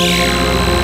Música